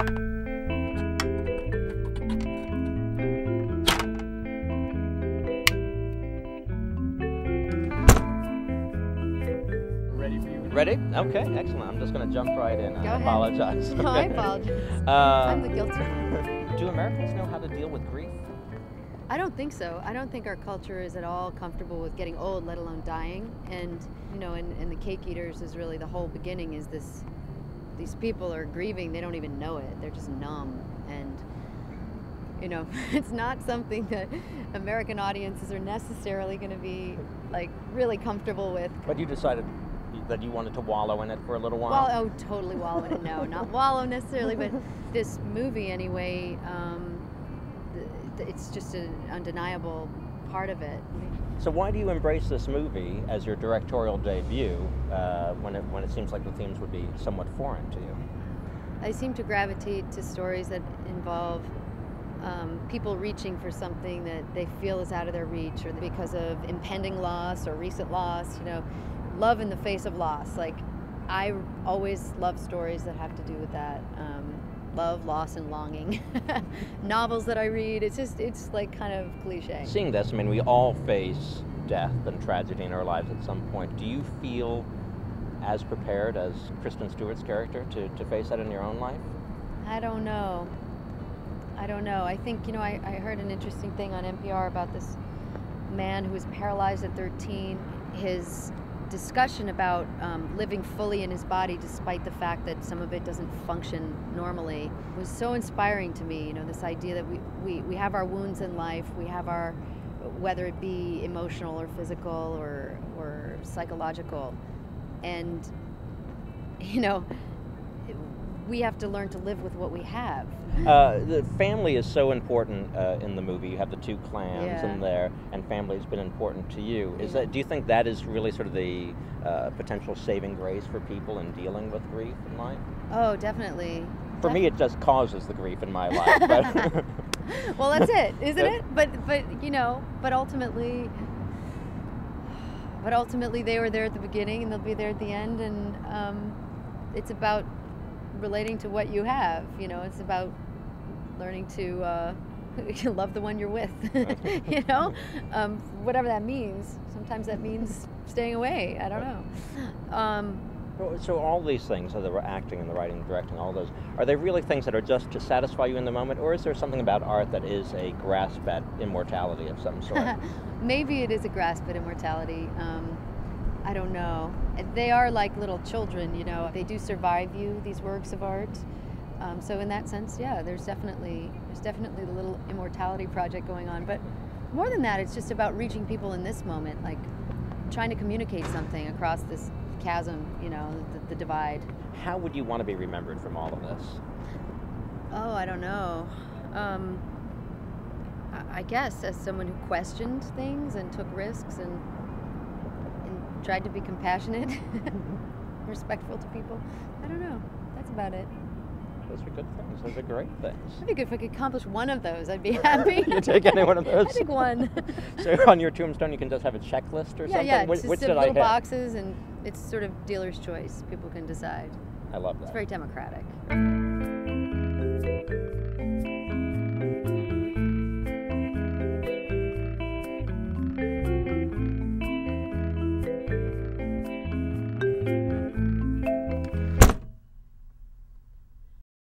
Ready for you? Ready? Okay, excellent. I'm just going to jump right in. Go I ahead. apologize. No, I apologize. Uh, I'm the guilty one. do Americans know how to deal with grief? I don't think so. I don't think our culture is at all comfortable with getting old, let alone dying. And you know, and, and the cake eaters is really the whole beginning. Is this? These people are grieving. They don't even know it. They're just numb. And you know, it's not something that American audiences are necessarily going to be like really comfortable with. But you decided that you wanted to wallow in it for a little while? Well, oh, totally wallow in it. No, not wallow necessarily, but this movie anyway. Um, it's just an undeniable part of it. So why do you embrace this movie as your directorial debut uh, when, it, when it seems like the themes would be somewhat foreign to you? I seem to gravitate to stories that involve um, people reaching for something that they feel is out of their reach, or because of impending loss or recent loss. You know, love in the face of loss. Like I always love stories that have to do with that. Um, love, loss, and longing. Novels that I read. It's just it's like kind of cliche. Seeing this, I mean, we all face death and tragedy in our lives at some point. Do you feel as prepared as Kristen Stewart's character to, to face that in your own life? I don't know. I don't know. I think, you know, I, I heard an interesting thing on NPR about this man who was paralyzed at 13. His discussion about um, living fully in his body despite the fact that some of it doesn't function normally was so inspiring to me. You know, this idea that we, we, we have our wounds in life, we have our, whether it be emotional or physical or, or psychological. And, you know, we have to learn to live with what we have. Uh, the family is so important uh, in the movie. You have the two clans Yeah. in there, and family has been important to you. Is Yeah. that? Do you think that is really sort of the uh, potential saving grace for people in dealing with grief in life? Oh, definitely. For me, it just causes the grief in my life. But well, that's it, isn't it? But but you know, but ultimately, but ultimately, they were there at the beginning, and they'll be there at the end, and um, it's about relating to what you have. You know, it's about learning to uh, love the one you're with. you know, um, whatever that means. Sometimes that means staying away. I don't know. Um, so all these things, so the acting and the writing, and directing, all those, are they really things that are just to satisfy you in the moment, or is there something about art that is a grasp at immortality of some sort? Maybe it is a grasp at immortality. Um, I don't know. They are like little children, you know. They do survive you. These works of art. Um, so in that sense, yeah, there's definitely there's definitely the little immortality project going on. But more than that, it's just about reaching people in this moment, like trying to communicate something across this chasm, you know, the, the divide. How would you want to be remembered from all of this? Oh, I don't know. Um, I- I guess as someone who questioned things and took risks and and tried to be compassionate, respectful to people. I don't know. That's about it. Those are good things. Those are great things. It'd be good if I could accomplish one of those. I'd be happy. you take any one of those? I take one. so on your tombstone, you can just have a checklist or yeah, something. yeah. Which, which just did I little hit? boxes, and it's sort of dealer's choice. People can decide. I love that. It's very democratic.